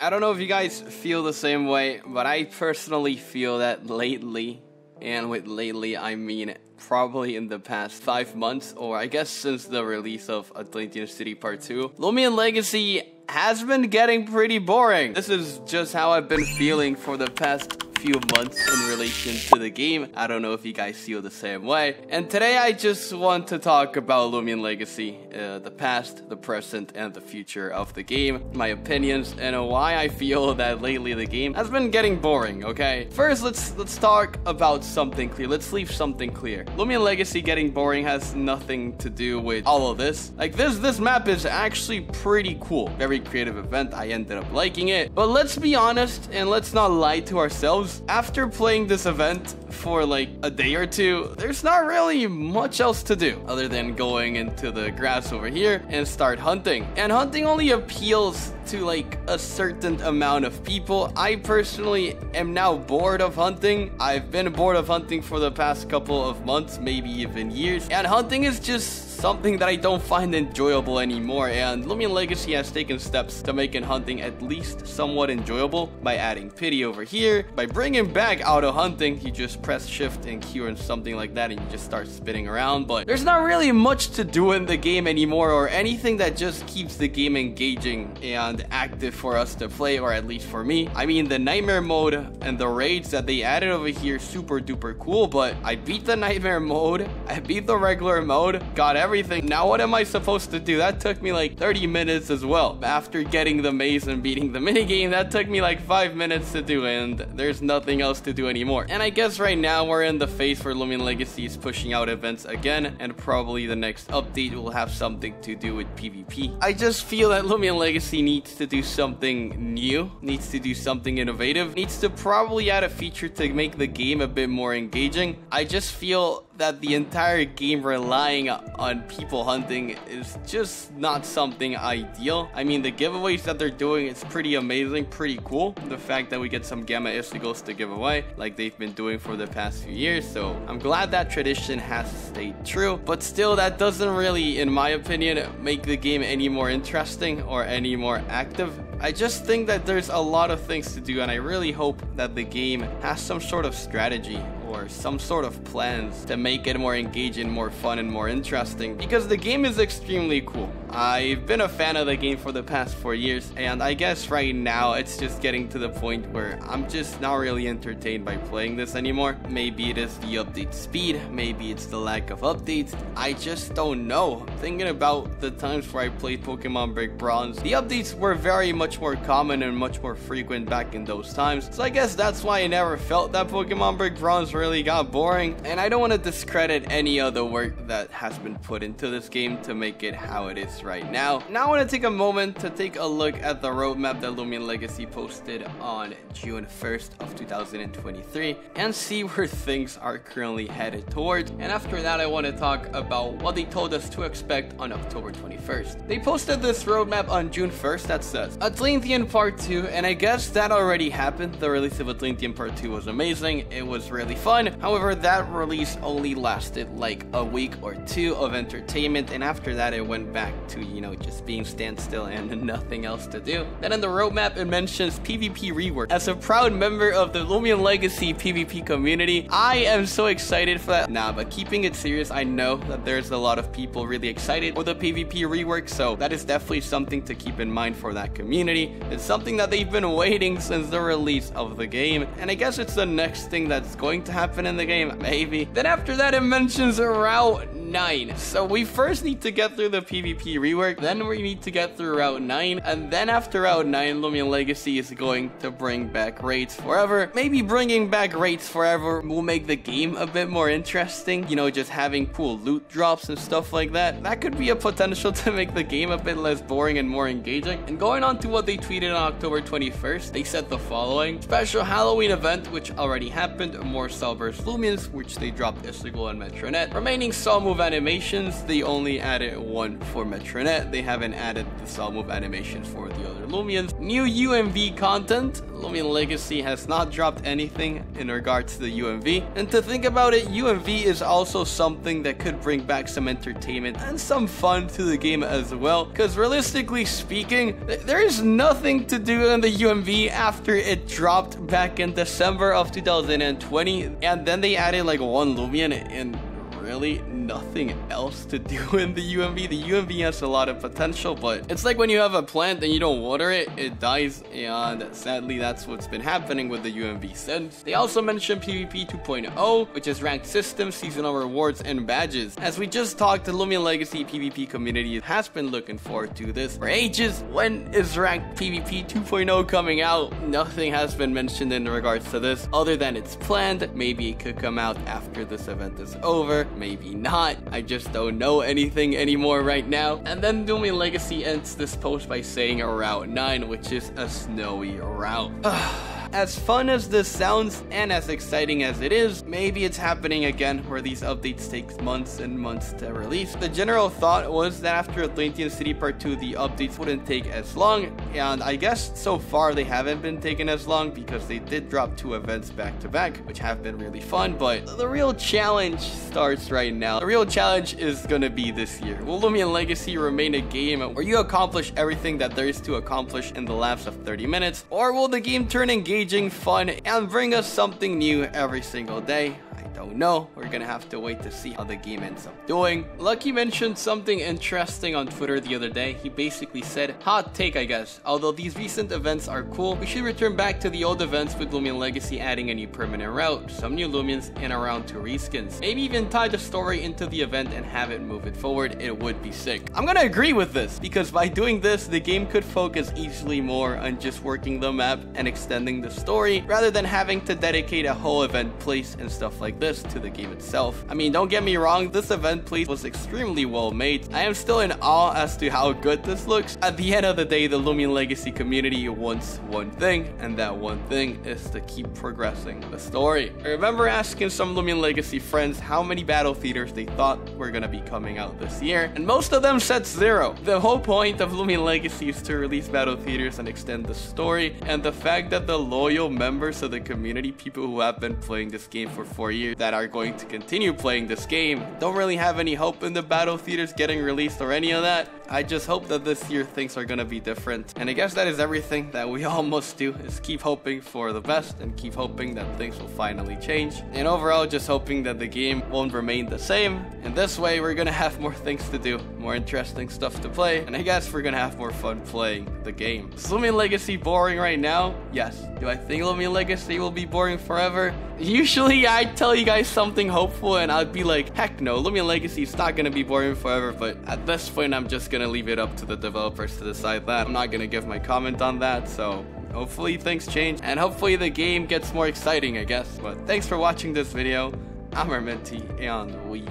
I don't know if you guys feel the same way, but I personally feel that lately, and with lately I mean probably in the past 5 months, or I guess since the release of Atlantean City Part 2, Loomian Legacy has been getting pretty boring. This is just how I've been feeling for the past few months in relation to the game. I don't know if you guys feel the same way. And today I just want to talk about Loomian Legacy, uh, the past, the present, and the future of the game, my opinions, and why I feel that lately the game has been getting boring, okay? First, let's let's talk about something clear. Let's leave something clear. Loomian Legacy getting boring has nothing to do with all of this. Like this this map is actually pretty cool. Very creative event. I ended up liking it. But let's be honest and let's not lie to ourselves after playing this event for like a day or two, there's not really much else to do other than going into the grass over here and start hunting. And hunting only appeals to like a certain amount of people. I personally am now bored of hunting. I've been bored of hunting for the past couple of months, maybe even years. And hunting is just something that I don't find enjoyable anymore, and Loomian Legacy has taken steps to making hunting at least somewhat enjoyable by adding pity over here, by bringing back auto hunting, you just press shift and Q or something like that and you just start spinning around, but there's not really much to do in the game anymore or anything that just keeps the game engaging and active for us to play, or at least for me. I mean, the nightmare mode and the raids that they added over here, super duper cool, but I beat the nightmare mode, I beat the regular mode, got everything. Now what am I supposed to do? That took me like 30 minutes as well. After getting the maze and beating the minigame, that took me like 5 minutes to do and there's nothing else to do anymore. And I guess right now we're in the phase where Loomian Legacy is pushing out events again and probably the next update will have something to do with PvP. I just feel that Loomian Legacy needs to do something new, needs to do something innovative, needs to probably add a feature to make the game a bit more engaging. I just feel that the entire game relying on people hunting is just not something ideal. I mean, the giveaways that they're doing is pretty amazing, pretty cool. The fact that we get some Gamma Istigos to give away, like they've been doing for the past few years, so I'm glad that tradition has stayed true. But still, that doesn't really, in my opinion, make the game any more interesting or any more active. I just think that there's a lot of things to do, and I really hope that the game has some sort of strategy or some sort of plans to make it more engaging, more fun, and more interesting because the game is extremely cool. I've been a fan of the game for the past four years, and I guess right now it's just getting to the point where I'm just not really entertained by playing this anymore. Maybe it is the update speed, maybe it's the lack of updates. I just don't know. Thinking about the times where I played Pokemon Brick Bronze, the updates were very much more common and much more frequent back in those times. So I guess that's why I never felt that Pokemon Brick Bronze really got boring. And I don't want to discredit any other work that has been put into this game to make it how it is right now. Now I want to take a moment to take a look at the roadmap that Loomian Legacy posted on June 1st of 2023 and see where things are currently headed towards. And after that, I want to talk about what they told us to expect on October 21st. They posted this roadmap on June 1st that says Atlantean Part 2, and I guess that already happened. The release of Atlantean Part 2 was amazing. It was really fun. However, that release only lasted like a week or two of entertainment, and after that, it went back to, you know, just being standstill and nothing else to do. Then in the roadmap, it mentions PvP rework. As a proud member of the Loomian Legacy PvP community, I am so excited for that. Nah, but keeping it serious, I know that there's a lot of people really excited for the PvP rework, so that is definitely something to keep in mind for that community. It's something that they've been waiting since the release of the game, and I guess it's the next thing that's going to happen in the game? Maybe. Then after that, it mentions Route 9. So we first need to get through the PvP rework, then we need to get through Route 9, and then after Route 9, Loomian Legacy is going to bring back Raids Forever. Maybe bringing back Raids Forever will make the game a bit more interesting, you know, just having cool loot drops and stuff like that. That could be a potential to make the game a bit less boring and more engaging. And going on to what they tweeted on October 21st, they said the following. Special Halloween event, which already happened, more Cell vs. Loomians, which they dropped Istigal and Metronet. Remaining Saw Move animations, they only added one for Metronet. They haven't added the cell move animations for the other Loomians. New UMV content. Loomian Legacy has not dropped anything in regards to the UMV. And to think about it, UMV is also something that could bring back some entertainment and some fun to the game as well. Because realistically speaking, th there is nothing to do in the UMV after it dropped back in December of 2020. And then they added like one Loomian and really nothing else to do in the UMV. The UMV has a lot of potential, but it's like when you have a plant and you don't water it, it dies, and sadly that's what's been happening with the UMV since. They also mentioned PvP 2.0, which is ranked systems, seasonal rewards, and badges. As we just talked, the Loomian Legacy PvP community has been looking forward to this for ages. When is ranked PvP 2.0 coming out? Nothing has been mentioned in regards to this, other than it's planned. Maybe it could come out after this event is over, maybe not. I just don't know anything anymore right now. And then Loomian Legacy ends this post by saying a Route 9, which is a snowy route. As fun as this sounds and as exciting as it is, maybe it's happening again where these updates take months and months to release. The general thought was that after Atlantean City Part 2, the updates wouldn't take as long, and I guess so far they haven't been taking as long because they did drop two events back to back, which have been really fun, but the real challenge starts right now. The real challenge is gonna be this year. Will Loomian Legacy remain a game where you accomplish everything that there is to accomplish in the lapse of 30 minutes, or will the game turn engaging engaging, fun, and bring us something new every single day don't know. We're gonna have to wait to see how the game ends up doing. Lucky mentioned something interesting on Twitter the other day. He basically said, hot take I guess, although these recent events are cool, we should return back to the old events with Loomian Legacy adding a new permanent route, some new Loomians, and around two reskins. Maybe even tie the story into the event and have it move it forward, it would be sick. I'm gonna agree with this, because by doing this, the game could focus easily more on just working the map and extending the story, rather than having to dedicate a whole event place and stuff like this to the game itself. I mean, don't get me wrong, this event place was extremely well made. I am still in awe as to how good this looks. At the end of the day, the Loomian Legacy community wants one thing, and that one thing is to keep progressing the story. I remember asking some Loomian Legacy friends how many battle theaters they thought were gonna be coming out this year, and most of them said zero. The whole point of Loomian Legacy is to release battle theaters and extend the story, and the fact that the loyal members of the community, people who have been playing this game for four years, that are going to continue playing this game don't really have any hope in the battle theaters getting released or any of that. I just hope that this year things are gonna be different. And I guess that is everything that we all must do is keep hoping for the best and keep hoping that things will finally change. And overall, just hoping that the game won't remain the same. And this way, we're gonna have more things to do, more interesting stuff to play, and I guess we're gonna have more fun playing the game. Is Loomian Legacy boring right now? Yes. Do I think Loomian Legacy will be boring forever? Usually, I tell you guys something hopeful, and I'd be like, heck no, Loomian Legacy is not gonna be boring forever, but at this point, I'm just gonna leave it up to the developers to decide that. I'm not gonna give my comment on that, so hopefully things change and hopefully the game gets more exciting, I guess. But thanks for watching this video. I'm Armenti and we.